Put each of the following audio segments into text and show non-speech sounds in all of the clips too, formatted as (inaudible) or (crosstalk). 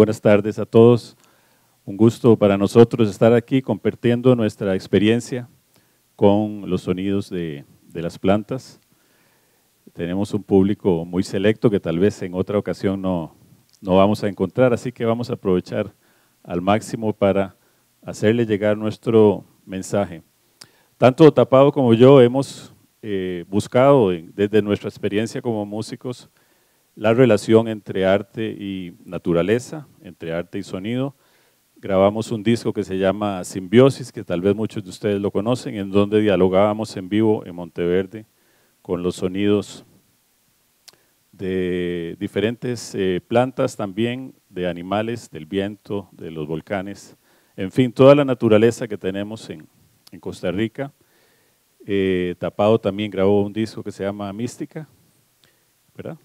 buenas tardes a todos. Un gusto para nosotros estar aquí compartiendo nuestra experiencia con los sonidos de, las plantas. Tenemos un público muy selecto que tal vez en otra ocasión no, no vamos a encontrar, así que vamos a aprovechar al máximo para hacerle llegar nuestro mensaje. Tanto Tapado como yo hemos eh, buscado desde nuestra experiencia como músicos la relación entre arte y naturaleza, entre arte y sonido. Grabamos un disco que se llama Simbiosis, que tal vez muchos de ustedes lo conocen, en donde dialogábamos en vivo en Monteverde con los sonidos de diferentes eh, plantas también, de animales, del viento, de los volcanes, en fin, toda la naturaleza que tenemos en, Costa Rica. Eh, Tapado también grabó un disco que se llama Mística, ¿verdad?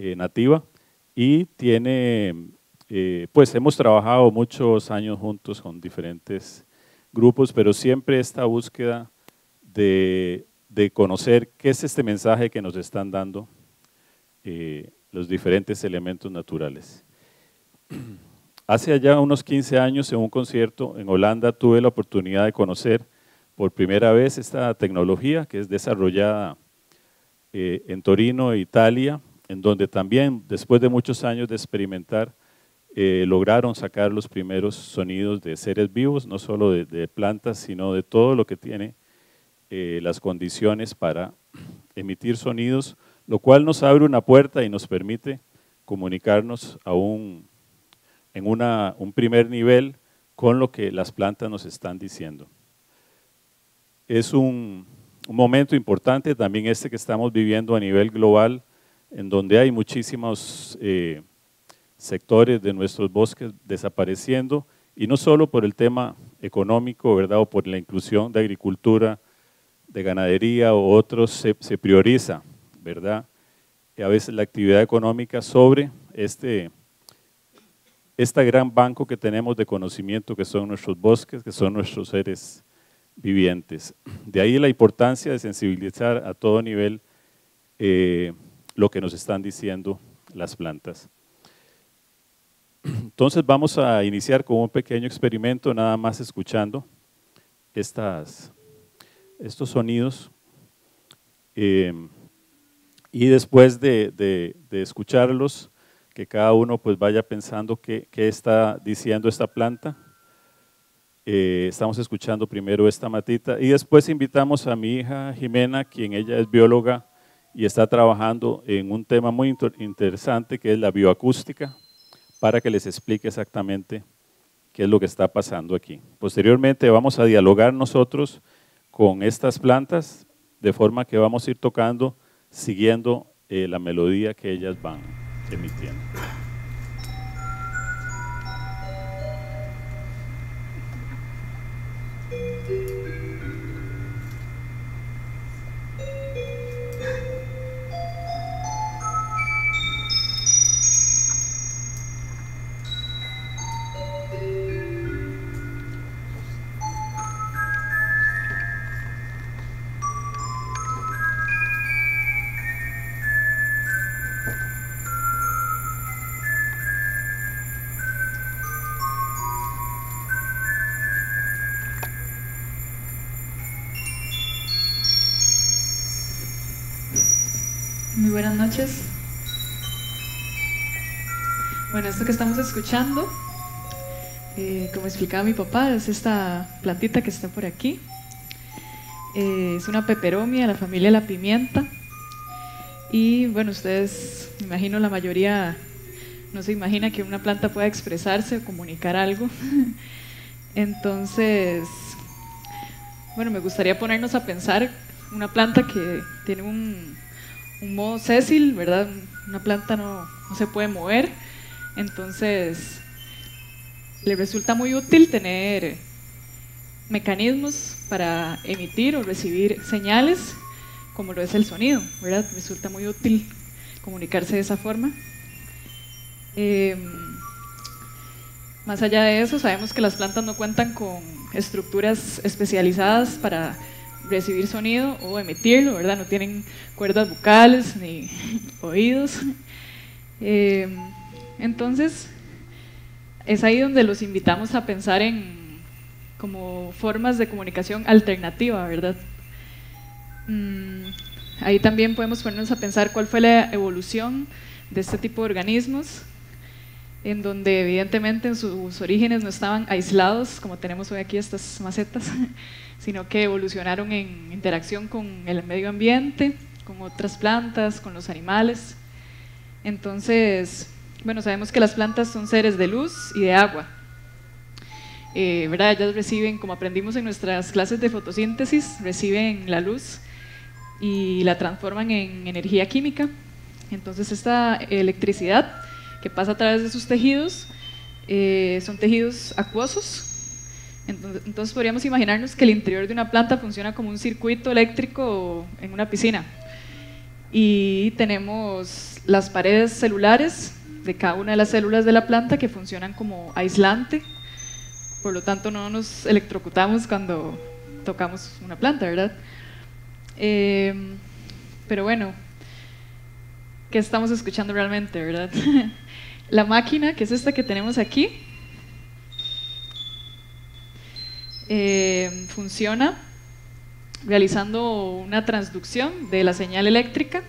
Eh, nativa y tiene, eh, pues hemos trabajado muchos años juntos con diferentes grupos, pero siempre esta búsqueda de, conocer qué es este mensaje que nos están dando eh, los diferentes elementos naturales. (clears throat) Hace allá unos 15 años en un concierto en Holanda tuve la oportunidad de conocer por primera vez esta tecnología que es desarrollada en Torino, Italia, en donde también después de muchos años de experimentar, eh, lograron sacar los primeros sonidos de seres vivos, no solo de, plantas, sino de todo lo que tiene eh, las condiciones para emitir sonidos, lo cual nos abre una puerta y nos permite comunicarnos a un, en una, un primer nivel con lo que las plantas nos están diciendo. Es un momento importante también este que estamos viviendo a nivel global, en donde hay muchísimos eh, sectores de nuestros bosques desapareciendo, y no solo por el tema económico, ¿verdad? o por la inclusión de agricultura, de ganadería o otros, se, prioriza, ¿verdad? A veces la actividad económica sobre este, este gran banco que tenemos de conocimiento que son nuestros bosques, que son nuestros seres vivientes. De ahí la importancia de sensibilizar a todo nivel eh, lo que nos están diciendo las plantas. Entonces vamos a iniciar con un pequeño experimento, nada más escuchando estas, estos sonidos. Eh, y después de, escucharlos, que cada uno pues vaya pensando qué, está diciendo esta planta. Eh, estamos escuchando primero esta matita y después invitamos a mi hija Jimena, quien ella es bióloga y está trabajando en un tema muy interesante que es la bioacústica para que les explique exactamente qué es lo que está pasando aquí. Posteriormente vamos a dialogar nosotros con estas plantas de forma que vamos a ir tocando siguiendo eh, la melodía que ellas van emitiendo. Buenas noches. Bueno, esto que estamos escuchando, eh, como explicaba mi papá, es esta plantita que está por aquí. Eh, es una peperomia la familia La Pimienta. Y bueno, ustedes, me imagino la mayoría no se imagina que una planta pueda expresarse o comunicar algo. (laughs) Entonces, bueno, me gustaría ponernos a pensar una planta que tiene un, un modo Cecil, ¿verdad? Una planta no, se puede mover, entonces le resulta muy útil tener mecanismos para emitir o recibir señales, como lo es el sonido, ¿verdad? Resulta muy útil comunicarse de esa forma. Em, más allá de eso, sabemos que las plantas no cuentan con estructuras especializadas para recibir sonido o emitirlo, ¿verdad? No tienen cuerdas vocales ni (laughs) oídos. Em, Entonces, es ahí donde los invitamos a pensar en como formas de comunicación alternativa, ¿verdad? Mm, ahí también podemos ponernos a pensar cuál fue la evolución de este tipo de organismos, en donde evidentemente en sus orígenes no estaban aislados, como tenemos hoy aquí estas macetas, (laughs) sino que evolucionaron en interacción con el medio ambiente, con otras plantas, con los animales. Entonces, bueno, sabemos que las plantas son seres de luz y de agua. Eh, ¿verdad? Ellas reciben, como aprendimos en nuestras clases de fotosíntesis, reciben la luz y la transforman en energía química. Entonces esta electricidad que pasa a través de sus tejidos eh, son tejidos acuosos. Entonces, podríamos imaginarnos que el interior de una planta funciona como un circuito eléctrico en una piscina. Y tenemos las paredes celulares de cada una de las células de la planta que funcionan como aislante. Por lo tanto, no nos electrocutamos cuando tocamos una planta, ¿verdad? Eh, pero bueno, ¿qué estamos escuchando realmente, verdad? (laughs) la máquina, que es esta que tenemos aquí, eh, funciona realizando una transducción de la señal eléctrica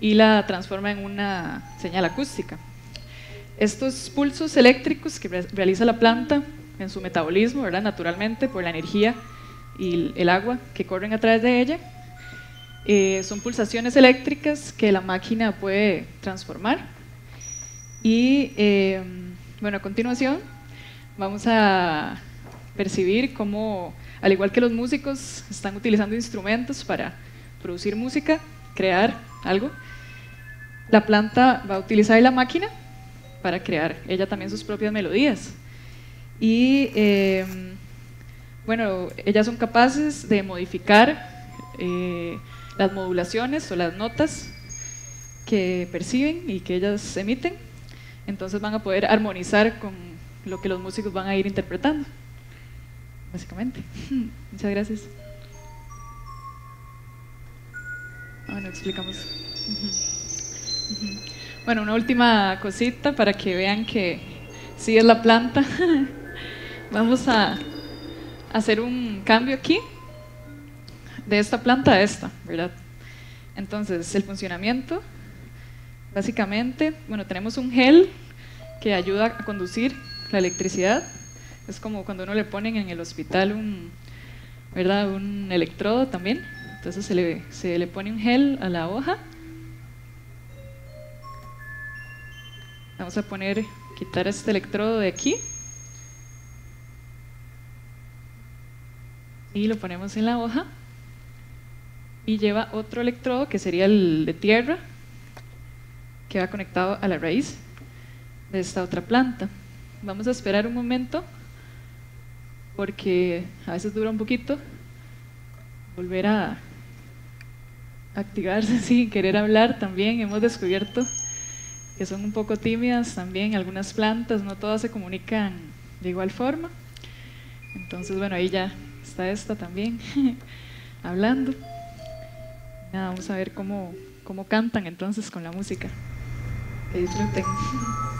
y la transforma en una señal acústica. Estos pulsos eléctricos que realiza la planta en su metabolismo, ¿verdad? naturalmente, por la energía y el agua que corren a través de ella, eh, son pulsaciones eléctricas que la máquina puede transformar. Y eh, bueno, a continuación vamos a percibir cómo, al igual que los músicos, están utilizando instrumentos para producir música, crear algo. La planta va a utilizar la máquina para crear ella también sus propias melodías. Y eh, bueno, ellas son capaces de modificar las modulaciones o las notas que perciben y que ellas emiten, entonces van a poder armonizar con lo que los músicos van a ir interpretando, básicamente. (laughs) Muchas gracias. Bueno, explicamos. Bueno, una última cosita para que vean que sí es la planta. (laughs) Vamos a hacer un cambio aquí de esta planta a esta, ¿verdad? Entonces, el funcionamiento, básicamente, bueno, tenemos un gel que ayuda a conducir la electricidad. Es como cuando uno le ponen en el hospital un, ¿verdad? un electrodo también. Entonces se le, se le pone un gel a la hoja. Vamos a poner, quitar este electrodo de aquí. Y lo ponemos en la hoja y lleva otro electrodo que sería el de tierra que va conectado a la raíz de esta otra planta. Vamos a esperar un momento porque a veces dura un poquito volver a activarse (laughs) sin querer hablar también. Hemos descubierto que son un poco tímidas también algunas plantas, no todas se comunican de igual forma. Entonces, bueno, ahí ya está esta también (laughs) hablando vamos a ver cómo, cómo cantan entonces con la música. Que disfruten. (laughs)